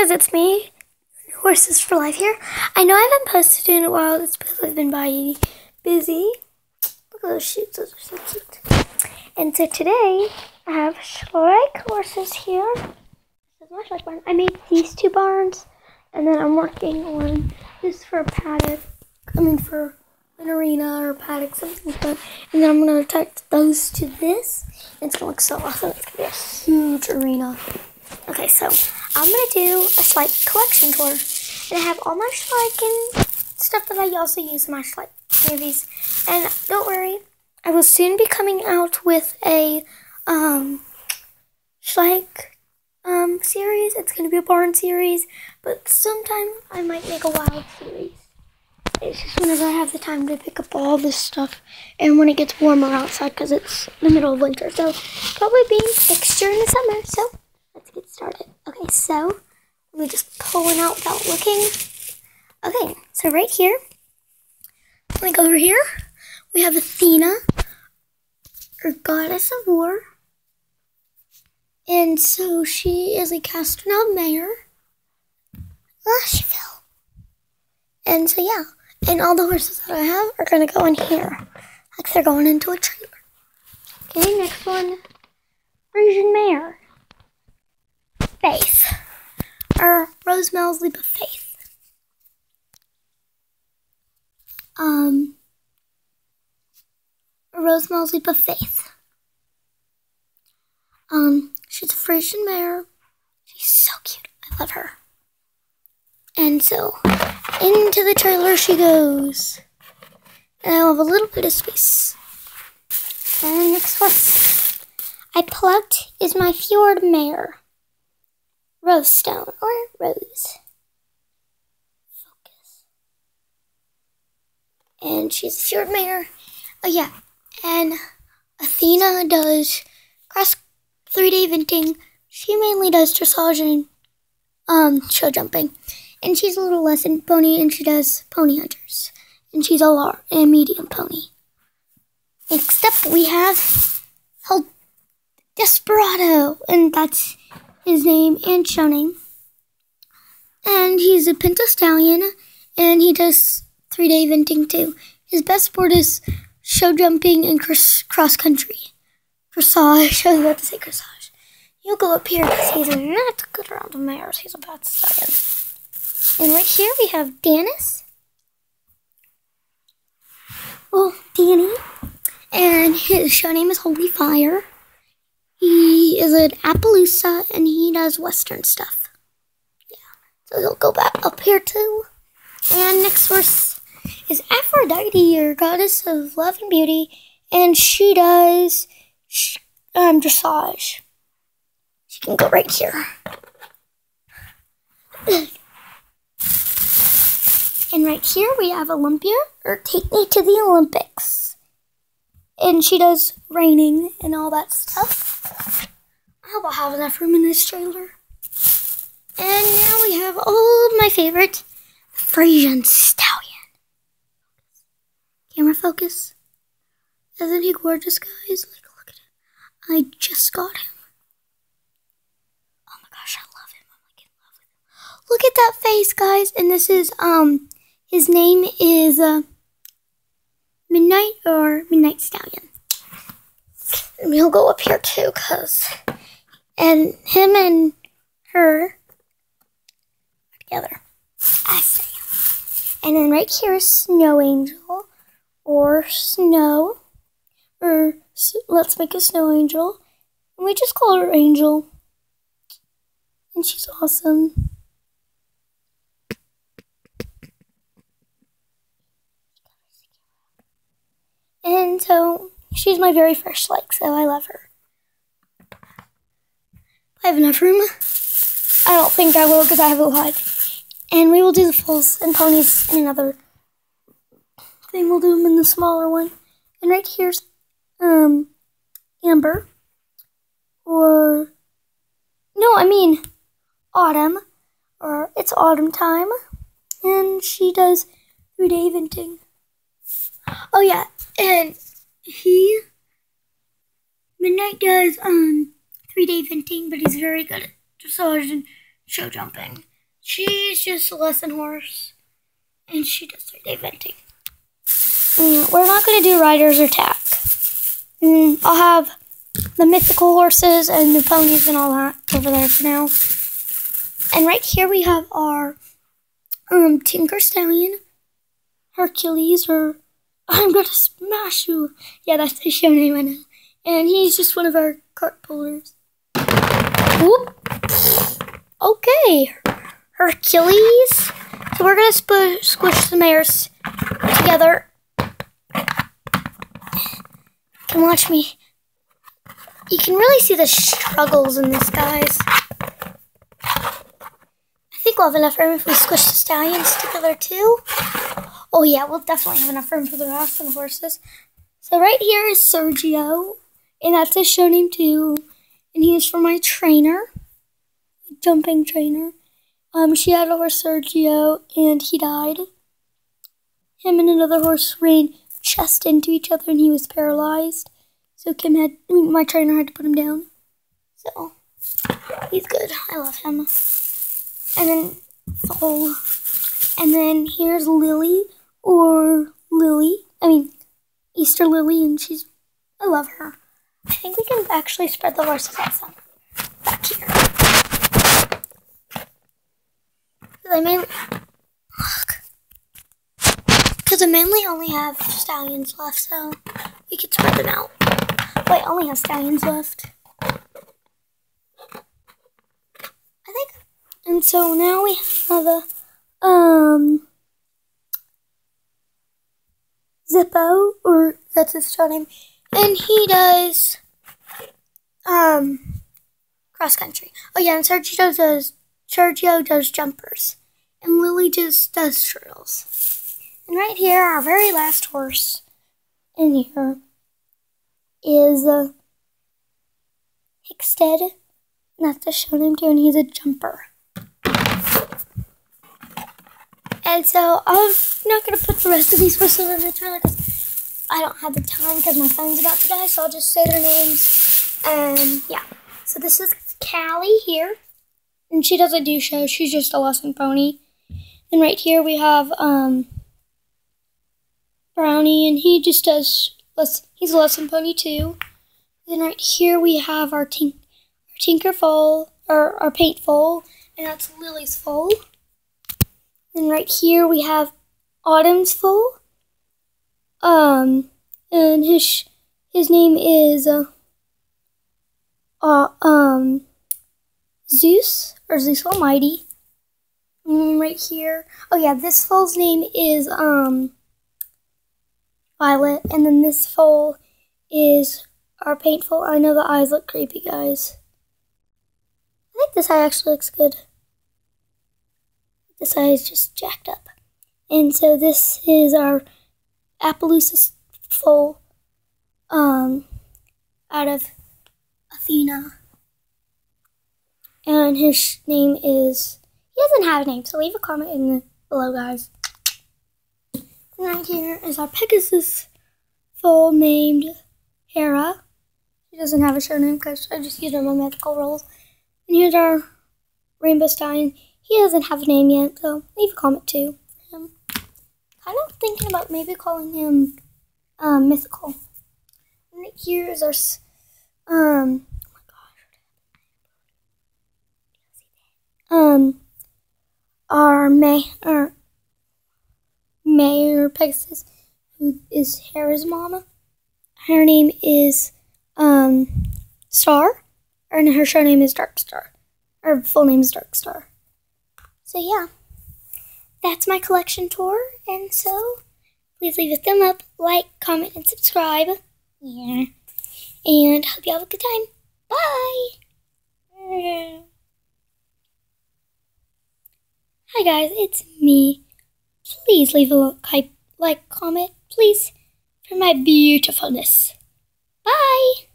guys, it's me, Horses for Life here. I know I haven't posted in a while. It's because I've been by busy. Look at those shoes; those are so cute. And so today I have Schleich horses here. This is my Schleich barn. I made these two barns, and then I'm working on this for a paddock. I mean for an arena or a paddock, something like that. And then I'm gonna attach those to this. It's gonna look so awesome. It's gonna be a huge arena. Okay, so I'm gonna do a Schleich collection tour. And I have all my Schleich and stuff that I also use in my Schleich movies. And don't worry, I will soon be coming out with a um Schleich um series. It's gonna be a barn series, but sometime I might make a wild series. It's just whenever I have the time to pick up all this stuff and when it gets warmer outside because it's the middle of winter. So probably be next during the summer. So let's get started. Okay, so let me just pull one out without looking. Okay, so right here, like over here, we have Athena, or goddess of war. And so she is a Castronaut mayor. Ah, she fell. And so yeah, and all the horses that I have are gonna go in here. Like they're going into a trailer. Okay, next one, Frisian mare. Faith. Rosemel's Leap of Faith. Um, Rosemel's Leap of Faith. Um, she's a Frisian mare. She's so cute. I love her. And so, into the trailer she goes. And I have a little bit of space. And next one. I plucked is my fjord mare. Rosestone or Rose. Focus. And she's a fjord mare. Oh yeah. And Athena does cross 3D venting. She mainly does dressage and um, show jumping. And she's a little less in pony and she does pony hunters. And she's a large and medium pony. Next up we have El Desperado. And that's his name and show name. And he's a Pinto Stallion, and he does three day venting too. His best sport is show jumping and cross, cross country. Dressage, I was about to say dressage. He'll go up here because he's not good around the mares. He's a bad stallion. And right here we have Dennis. Well, oh, Danny. And his show name is Holy Fire. He is an Appaloosa and he does Western stuff. Yeah. So he'll go back up here too. And next horse is Aphrodite, or goddess of love and beauty. And she does um, dressage. She can go right here. and right here we have Olympia, or Take Me to the Olympics. And she does reining and all that stuff. Hope I'll have enough room in this trailer. And now we have all my favorite Frisian Stallion. Camera focus. Isn't he gorgeous, guys? Like, look at him. I just got him. Oh my gosh, I love him. I'm like in love with him. Look at that face, guys. And this is, um, his name is, uh, Midnight or Midnight Stallion. And he'll go up here too, cause, and him and her together. I say. And then right here is Snow Angel, or Snow, or let's make a Snow Angel. And we just call her Angel. And she's awesome. And so she's my very first like, so I love her. I have enough room. I don't think I will because I have a lot. And we will do the foals and ponies in another thing. We'll do them in the smaller one. And right here's um Amber. Or no, I mean Autumn. Or it's autumn time. And she does three day eventing. Oh yeah, and he Midnight does um three day venting, but he's very good at dressage and show jumping. She's just a lesson horse, and she does three-day venting. Mm, we're not going to do riders or tack. Mm, I'll have the mythical horses and the ponies and all that over there for now. And right here we have our um, Tinker Stallion, Hercules, or I'm gonna smash you. Yeah, that's the show name right now. And he's just one of our cart pullers. Whoop. Okay, Hercules. So we're gonna squish the mares together. And watch me. You can really see the struggles in this, guys I think we'll have enough room if we squish the stallions together too. Oh yeah, we'll definitely have enough room for the rest of the horses. So right here is Sergio, and that's his show name too. And he is for my trainer, jumping trainer. Um, she had a horse Sergio, and he died. Him and another horse ran chest into each other, and he was paralyzed. So Kim had, I mean, my trainer had to put him down. So he's good. I love him and then Foal. And then here's Lily or Lily. I mean, Easter Lily, and she's, I love her. I think we can actually spread the horses out some back here. I mainly, because I mainly only have stallions left, so we could spread them out. I only have stallions left. I think, and so now we have a um Zippo, or that's his name, and he does um cross country. Oh yeah, and Sergio does Sergio does jumpers, and Lily just does trails. And right here, our very last horse in here is uh, Hickstead. And that's the show name too, and he's a jumper. And so I'm not to put the rest of these whistles in the because I don't have the time because my phone's about to die. So I'll just say their names. And yeah. So this is Callie here. And she doesn't do shows. She's just a lesson pony. And right here we have um, Brownie. And he just does, he's a lesson pony too. Then right here we have our, tink, our Tinker Foal, or our Paint Foal. And that's Lily's Foal. And right here we have Autumn's Foal. Um, and his his name is uh, uh um Zeus or Zeus Almighty. And right here, oh yeah, this foal's name is um Violet, and then this foal is our paintful. I know the eyes look creepy, guys. I think this eye actually looks good This eye is just jacked up. And so this is our Appaloosa foal um, out of Athena. And his name is, he doesn't have a name, so leave a comment in the below, guys. And right here is our Pegasus foal named Hera. She doesn't have a show name because I just used her my mythical roles. And here's our Rainbow Stallion. He doesn't have a name yet, so leave a comment too. Kind of thinking about maybe calling him um, Mythical. And here is our um oh um our May Mayor Pegasus, who is Hera's mama. Her name is um Star, and her show name is Dark Star. Her full name is Dark Star. So yeah, that's my collection tour. And so please leave a thumb up, like, comment, and subscribe. Yeah. And hope you have a good time. Bye. Hi guys, it's me. Please leave a like, comment, please, for my beautifulness. Bye.